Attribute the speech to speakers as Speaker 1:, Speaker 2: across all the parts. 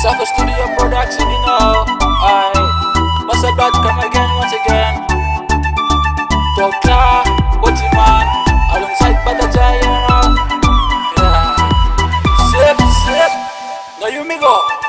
Speaker 1: Sako Studio Production, you know. I must up, to Come again, once again. Doctor, what you man? Alongside by the giant. Yeah. Sip, sip. Now you me go.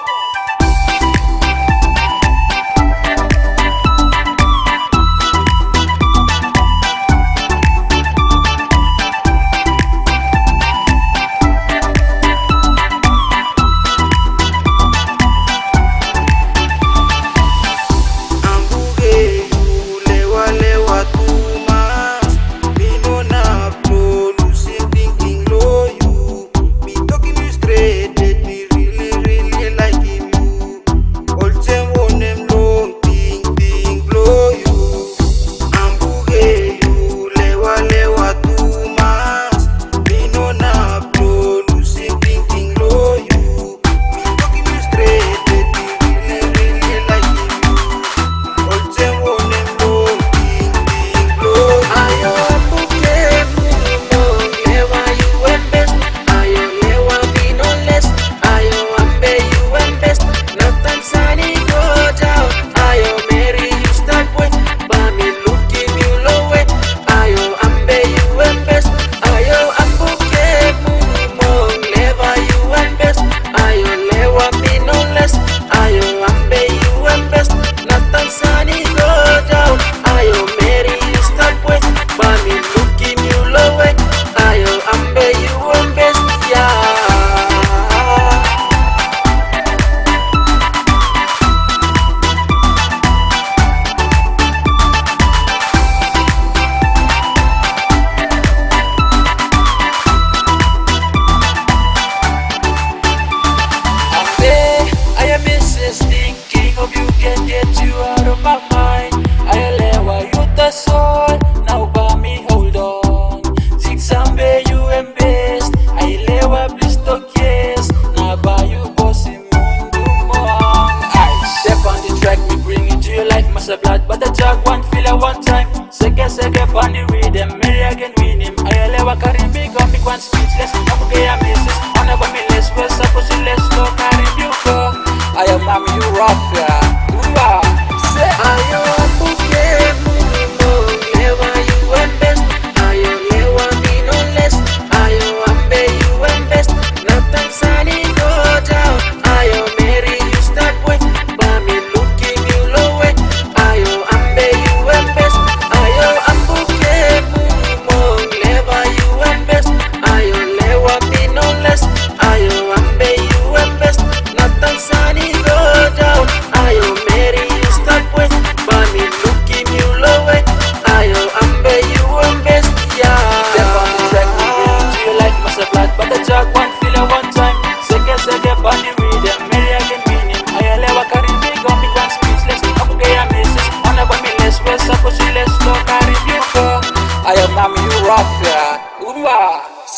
Speaker 1: It's a blood, Bata Jah won't feel filler one time. Seke seke on the rhythm, me again win him. I'll ever carry big on big one speechless.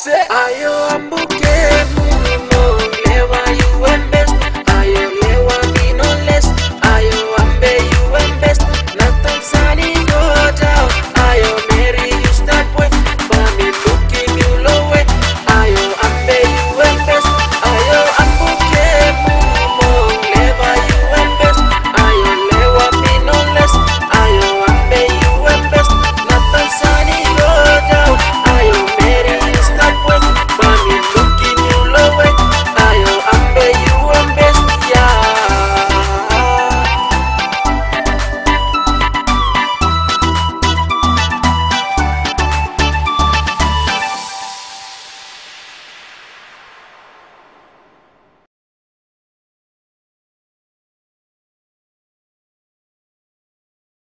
Speaker 1: I am.